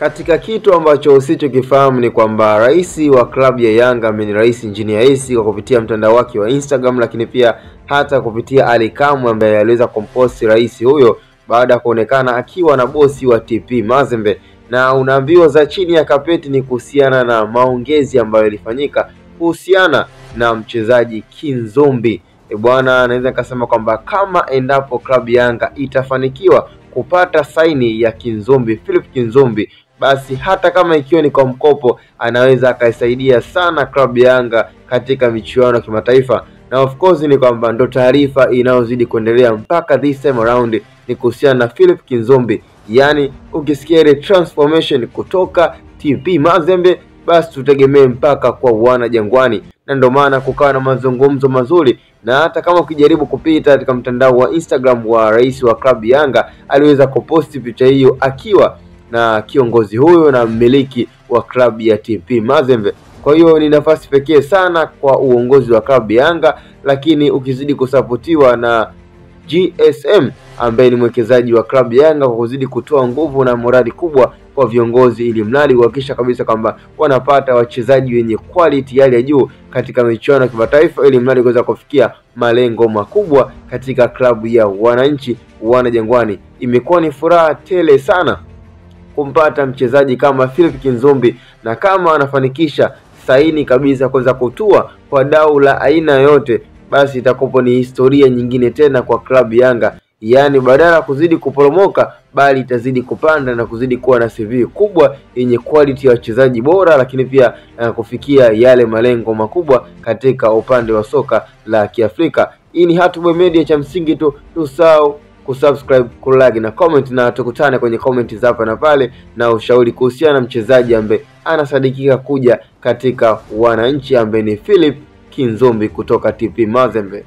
Katika kitu ambacho usichokifahamu ni kwamba rais wa klabu ya Yanga ni Rais Engineer Hersi kwa kupitia mtandao wake wa Instagram, lakini pia hata kupitia Ali Kamwe ambaye aliweza kumposti rais huyo baada ya kuonekana akiwa na bosi wa TP Mazembe, na unaambiwa za chini ya kapeti ni kuhusiana na maongezi ambayo yalifanyika kuhusiana na mchezaji Kinzumbi. E bwana, naweza nikasema kwamba kama endapo klabu Yanga itafanikiwa kupata saini ya Kinzombi, Philip Kinzombi, basi hata kama ikiwa ni kwa mkopo, anaweza akaisaidia sana klabu Yanga katika michuano ya kimataifa, na of course ni kwamba ndo taarifa inayozidi kuendelea mpaka this time around ni kuhusiana na Philip Kinzombi. Yaani ukisikia ile transformation kutoka TP Mazembe, basi tutegemee mpaka kwa wana Jangwani, na ndio maana kukawa na mazungumzo mazuri. Na hata kama ukijaribu kupita katika mtandao wa Instagram wa rais wa klabu Yanga aliweza kuposti picha hiyo akiwa na kiongozi huyo na mmiliki wa klabu ya TP Mazembe. Kwa hiyo ni nafasi pekee sana kwa uongozi wa klabu Yanga, lakini ukizidi kusapotiwa na GSM ambaye ni mwekezaji wa klabu Yanga kwa kuzidi kutoa nguvu na morali kubwa kwa viongozi ili mradi kuhakikisha kabisa kwamba wanapata wachezaji wenye quality hali ya juu katika michuano ya kimataifa ili mradi kuweza kufikia malengo makubwa katika klabu ya wananchi wana Jangwani. Imekuwa ni furaha tele sana kumpata mchezaji kama Philip Kinzombi, na kama anafanikisha saini kabisa kuweza kutua kwa dau la aina yoyote, basi itakopo ni historia nyingine tena kwa klabu Yanga yaani badala ya kuzidi kuporomoka bali itazidi kupanda na kuzidi kuwa na CV kubwa yenye quality ya wachezaji bora, lakini pia uh, kufikia yale malengo makubwa katika upande wa soka la Kiafrika. Hii ni Hatubwe Media, cha msingi tu tusahau kusubscribe, kulike na comment, na tukutane kwenye comment za hapa na pale na ushauri kuhusiana na mchezaji ambaye anasadikika kuja katika wananchi ambaye ni Philip Kinzumbi kutoka TP Mazembe.